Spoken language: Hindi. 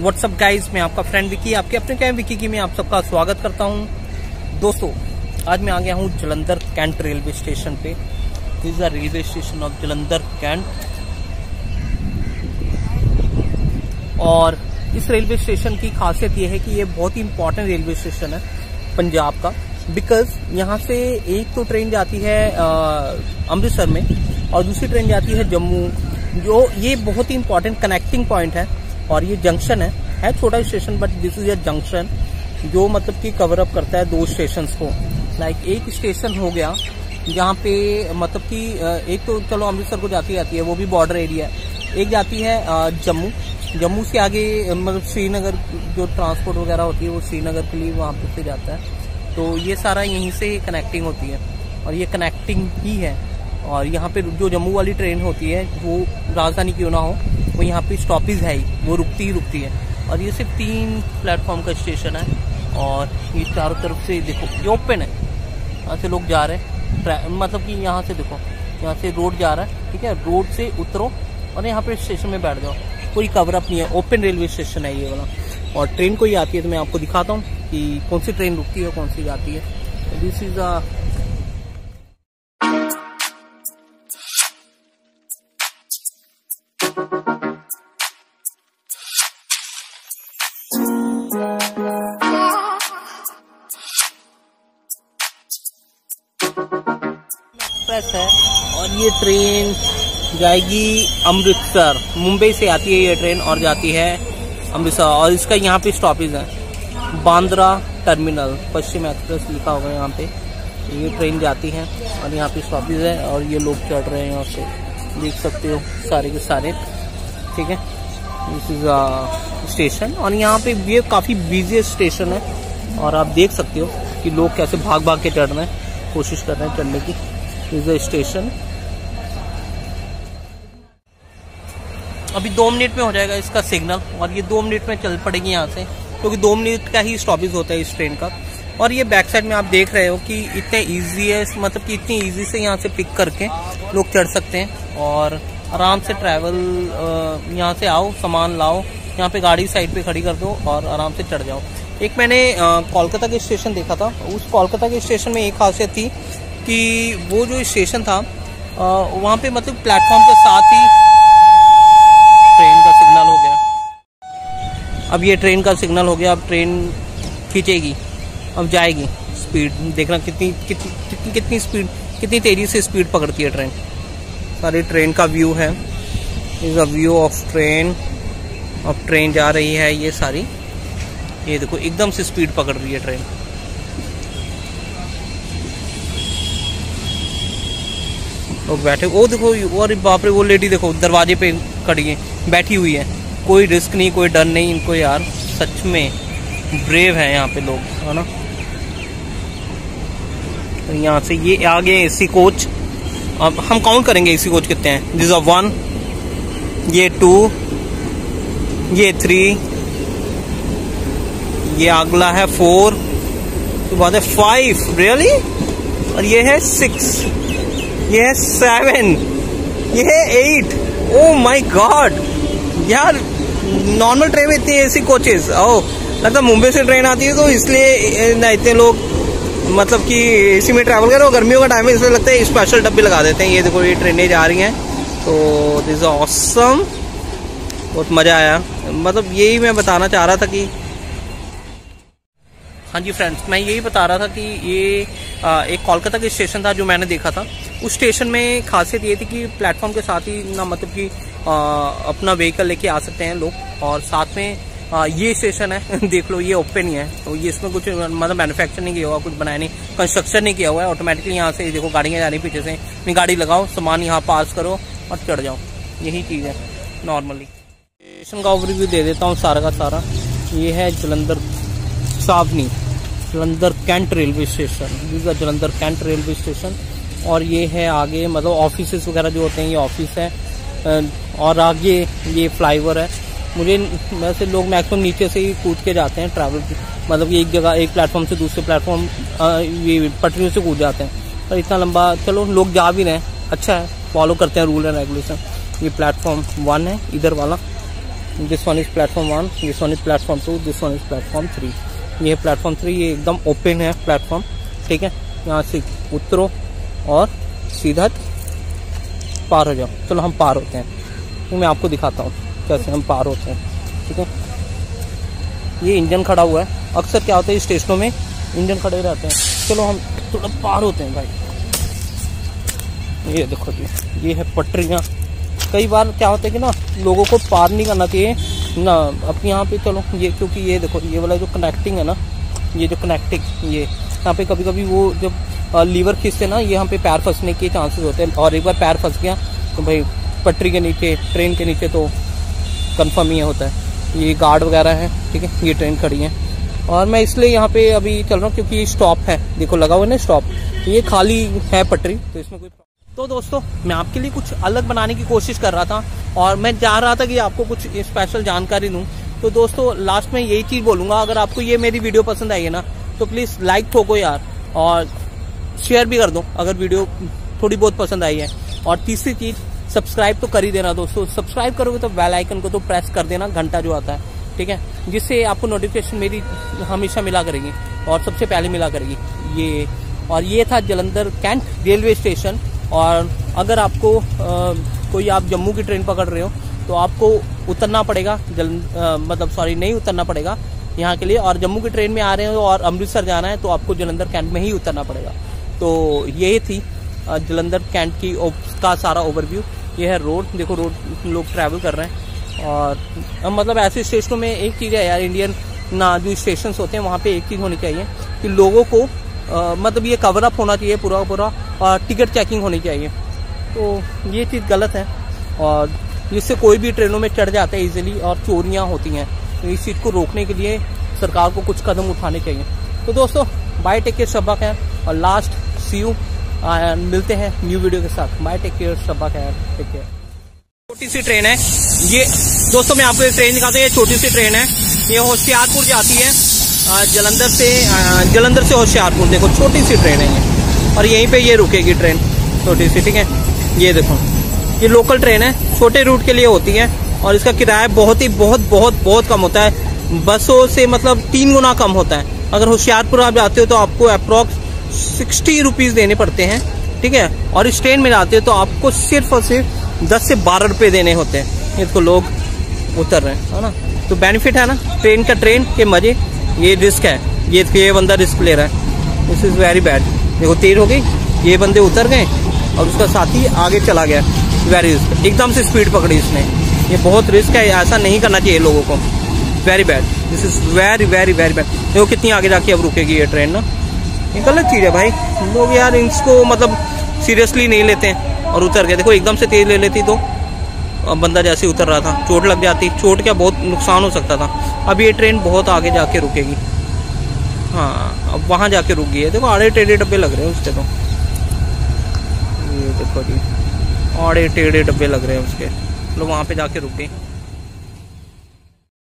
व्हाट्सअप गाइज़ मैं आपका फ्रेंड विकी आपके अपने कैम विकी की मैं आप सबका स्वागत करता हूँ। दोस्तों, आज मैं आ गया हूँ जलंधर कैंट रेलवे स्टेशन पे। This is railway station of Jalandhar cantt. और इस रेलवे स्टेशन की खासियत यह है कि ये बहुत ही इंपॉर्टेंट रेलवे स्टेशन है पंजाब का। बिकॉज़ यहाँ से एक तो ट्रेन जाती है अमृतसर में और दूसरी ट्रेन जाती है जम्मू। जो ये बहुत ही इंपॉर्टेंट कनेक्टिंग पॉइंट है। और ये जंक्शन है है छोटा station but this is a junction जो मतलब कि कवर अप करता है दो स्टेशन को। लाइक एक स्टेशन हो गया, जहाँ पे मतलब कि एक तो चलो अमृतसर को जाती जाती है, वो भी बॉर्डर एरिया है। एक जाती है जम्मू। जम्मू से आगे मतलब श्रीनगर, जो ट्रांसपोर्ट वगैरह होती है, वो श्रीनगर के लिए वहाँ पे से जाता है। तो ये सारा यहीं से कनेक्टिंग होती है, और ये कनेक्टिंग ही है। और यहाँ पे जो जम्मू वाली ट्रेन होती है, वो राजधानी क्यों ना हो वो यहाँ पे स्टॉपेज है ही, वो रुकती ही रुकती है। और ये सिर्फ़ तीन प्लेटफॉर्म का स्टेशन है और ये चारों तरफ़ से देखो, ये ओपन है। यहाँ से लोग जा रहे हैं। मतलब कि यहाँ से देखो, यहाँ से रोड जा रहा है, ठीक है? रोड से उतरो और यहाँ पर स्टेशन में बैठ जाओ। कोई कवर अप नहीं है ओपन रेलवे स्टेशन है ये वाला। और ट्रेन कोई आती है तो मैं आपको दिखाता हूँ कि कौन सी ट्रेन रुकती है कौन सी जाती है। दिस इज़ अ एक्सप्रेस है और ये ट्रेन जाएगी अमृतसर। मुंबई से आती है ये ट्रेन और जाती है अमृतसर और इसका यहाँ पे स्टॉपेज है। बांद्रा टर्मिनल पश्चिम एक्सप्रेस लिखा होगा यहाँ पे। ये ट्रेन जाती है और यहाँ पे स्टॉपेज है और ये लोग चढ़ रहे हैं यहाँ से देख सकते हो सारे के सारे। ठीक है? दिस इज़ स्टेशन और यहाँ पे ये काफ़ी बिज़ी स्टेशन है। और आप देख सकते हो कि लोग कैसे भाग भाग के चढ़ रहे हैं। कोशिश कर रहे हैं चढ़ने की। इज़ द स्टेशन अभी दो मिनट में हो जाएगा इसका सिग्नल और ये दो मिनट में चल पड़ेगी यहाँ से, क्योंकि तो दो मिनट का ही स्टॉपेज होता है इस ट्रेन का। और ये बैक साइड में आप देख रहे हो कि इतने इजी है मतलब कि इतनी इजी से यहाँ से पिक करके लोग चढ़ सकते हैं। और आराम से ट्रैवल यहाँ से आओ, सामान लाओ, यहाँ पे गाड़ी साइड पे खड़ी कर दो और आराम से चढ़ जाओ। एक मैंने कोलकाता के स्टेशन देखा था। उस कोलकाता के स्टेशन में एक खासियत थी कि वो जो स्टेशन था वहाँ पे मतलब प्लेटफॉर्म के साथ ही ट्रेन का सिग्नल हो गया। अब ये ट्रेन का सिग्नल हो गया, अब ट्रेन खींचेगी, अब जाएगी। स्पीड, देखना कितनी कितनी कितनी कितनी स्पीड, कितनी तेज़ी से स्पीड पकड़ती है ट्रेन। सारी ट्रेन का व्यू है। Is a view of train अब ट्रेन जा रही है ये सारी। ये देखो, एकदम से स्पीड पकड़ रही है ट्रेन लोग बैठे वो देखो और बाप रे, वो लेडी देखो, दरवाजे पे खड़ी है, बैठी हुई है। कोई रिस्क नहीं, कोई डर नहीं इनको यार। सच में ब्रेव है यहाँ पे लोग, है ना? तो यहाँ से ये आ गए एसी कोच अब हम काउंट करेंगे एसी कोच कितने हैं। दिस वन ये टू ये थ्री ये अगला है फोर। तो बाद है फाइव। रियली और ये है सिक्स। ये है सेवन। ये है एट। ओ माय गॉड यार नॉर्मल ट्रेन में इतनी एसी कोचेस ओ लगता मुंबई से ट्रेन आती है तो इसलिए ना, इतने लोग मतलब कि एसी में ट्रैवल करो गर्मियों का टाइम है, इसलिए लगता है स्पेशल डब्बे लगा देते हैं। ये देखो, ये ट्रेनें जा रही हैं। तो दिस ऑसम बहुत मज़ा आया। मतलब यही मैं बताना चाह रहा था कि हाँ जी फ्रेंड्स मैं यही बता रहा था कि ये आ, एक कोलकाता का स्टेशन था जो मैंने देखा था। उस स्टेशन में खासियत ये थी कि प्लेटफॉर्म के साथ ही ना मतलब कि अपना व्हीकल लेके आ सकते हैं लोग और साथ में आ, ये स्टेशन है देख लो ये ओपन ही है। तो ये इसमें कुछ मतलब मैन्युफैक्चर नहीं किया हुआ कुछ बनाया नहीं कंस्ट्रक्शन नहीं किया हुआ है। ऑटोमेटिकली यहाँ से देखो गाड़ियाँ जा रही पीछे से अपनी गाड़ी लगाओ सामान यहाँ पास करो और चढ़ जाओ। यही चीज़ है नॉर्मली स्टेशन का ओवरव्यू दे देता हूँ सारा का सारा। ये है जलंधर सावनी। Jalandhar cantt railway station this is Jalandhar cantt railway station, और ये है आगे मतलब ऑफ़िस वगैरह जो होते हैं, ये ऑफ़िस है और आगे ये फ्लाईओवर है। मुझे वैसे लोग मैक्सिमम नीचे से ही कूद के जाते हैं ट्रैवल मतलब एक जगह, एक प्लेटफॉर्म से दूसरे प्लेटफॉर्म ये पटरियों से कूद जाते हैं। पर इतना लंबा, चलो, लोग जा भी रहे हैं अच्छा है फॉलो करते हैं रूल एंड रेगुलेशन ये प्लेटफॉर्म वन है, इधर वाला। This one is platform one this one is platform two this one is platform three ये प्लेटफॉर्म थ्री, ये एकदम ओपन है प्लेटफॉर्म, ठीक है? यहाँ से उतरो और सीधा पार हो जाओ। चलो, हम पार होते हैं। तो मैं आपको दिखाता हूँ कैसे हम पार होते हैं, ठीक है? ये इंजन खड़ा हुआ है। अक्सर क्या होता है स्टेशनों में इंजन खड़े रहते हैं। चलो, हम थोड़ा पार होते हैं भाई। ये देखो जी, ये है पटरियाँ। कई बार क्या होता है कि ना, लोगों को पार नहीं करना चाहिए। ना, अब यहाँ पे चलो, ये क्योंकि ये देखो, ये वाला जो कनेक्टिंग है ना, ये जो कनेक्टिंग ये, यहाँ पे कभी कभी वो जब लीवर खींचते ना, ये यहाँ पे पैर फंसने के चांसेस होते हैं। और एक बार पैर फंस गया तो भाई, पटरी के नीचे ट्रेन के नीचे तो कन्फर्म ही होता है। ये गार्ड वगैरह है, ठीक है, ये ट्रेन खड़ी है। और मैं इसलिए यहाँ पे अभी चल रहा हूँ, क्योंकि ये स्टॉप है। देखो, लगा हुआ है ना स्टॉप ये खाली है पटरी तो इसमें कोई तो दोस्तों, मैं आपके लिए कुछ अलग बनाने की कोशिश कर रहा था और मैं चाह रहा था कि आपको कुछ स्पेशल जानकारी दूँ। तो दोस्तों लास्ट में यही चीज़ बोलूँगा, अगर आपको ये मेरी वीडियो पसंद आई है ना तो प्लीज़ लाइक ठोको यार और शेयर भी कर दो अगर वीडियो थोड़ी बहुत पसंद आई है। और तीसरी चीज़ सब्सक्राइब तो कर ही देना दोस्तों। सब्सक्राइब करोगे तो बेल आइकन को तो प्रेस कर देना, घंटा जो आता है, ठीक है? जिससे आपको नोटिफिकेशन मेरी हमेशा मिला करेगी और सबसे पहले मिला करेगी। ये, और ये था जलंधर कैंट रेलवे स्टेशन। और अगर आपको कोई आप जम्मू की ट्रेन पकड़ रहे हो तो आपको उतरना पड़ेगा जल मतलब सॉरी नहीं उतरना पड़ेगा यहाँ के लिए। और जम्मू की ट्रेन में आ रहे हो और अमृतसर जाना है तो आपको जलंधर कैंट में ही उतरना पड़ेगा। तो ये थी जलंधर कैंट की का सारा ओवरव्यू ये है रोड देखो रोड लोग ट्रैवल कर रहे हैं। और मतलब ऐसे स्टेशनों में एक चीज़ है यार इंडियन ना जो स्टेशन होते हैं वहाँ पे एक चीज़ होनी चाहिए कि लोगों को आ, मतलब ये कवर अप होना चाहिए पूरा पूरा। टिकट चेकिंग होनी चाहिए। तो ये चीज़ गलत है और जिससे कोई भी ट्रेनों में चढ़ जाता है इजीली और चोरियाँ होती हैं तो इस चीज़ को रोकने के लिए सरकार को कुछ कदम उठाने चाहिए। तो दोस्तों बाय टेक केयर शब्बा है और लास्ट सी यू मिलते हैं न्यू वीडियो के साथ। बाय टेक केयर शब्बा है टेक केयर छोटी सी ट्रेन है। ये, दोस्तों, मैं आपको ट्रेन दिखाता हूँ। ये छोटी सी ट्रेन है। ये होशियारपुर जाती है। जलंधर से जलंधर से होशियारपुर। देखो, छोटी सी ट्रेन है ये। और यहीं पे ये रुकेगी ट्रेन। छोटी सी, ठीक है? ये देखो। ये लोकल ट्रेन है, छोटे रूट के लिए होती है और इसका किराया बहुत ही, बहुत बहुत बहुत कम होता है। बसों से मतलब तीन गुना कम होता है। अगर होशियारपुर आप जाते हो तो आपको अप्रोक्स सिक्सटी रुपीज़ देने पड़ते हैं, ठीक है? और इस ट्रेन में जाते हो तो आपको सिर्फ़ और सिर्फ़ दस से बारह रुपये देने होते हैं। इसको लोग उतर रहे हैं, है ना? तो बेनिफिट है ना? ट्रेन का ट्रेन के मज़े, ये रिस्क है। ये ये बंदा रिस्क ले रहा है। दिस इज़ वेरी बैड देखो, तेज हो गई, ये बंदे उतर गए और उसका साथी आगे चला गया वेरी रिस्क एकदम से स्पीड पकड़ी इसने ये बहुत रिस्क है, ऐसा नहीं करना चाहिए लोगों को। Very bad this is very very very bad देखो, कितनी आगे जाके अब रुकेगी ये ट्रेन ना। ये गलत चीज़ है भाई, लोग यार इसको मतलब सीरियसली नहीं लेते हैं और उतर गए। देखो, एकदम से तेज ले लेती तो अब बंदा जैसे उतर रहा था, चोट लग जाती, चोट क्या बहुत नुकसान हो सकता था। अब ये ट्रेन बहुत आगे जाके रुकेगी। हाँ अब वहाँ जाके रुक गई है। देखो, आड़े टेढ़े डब्बे लग रहे हैं उसके तो। ये देखो जी, आड़े टेढ़े डब्बे लग रहे हैं उसके। लोग वहाँ पे जाके रुक गए।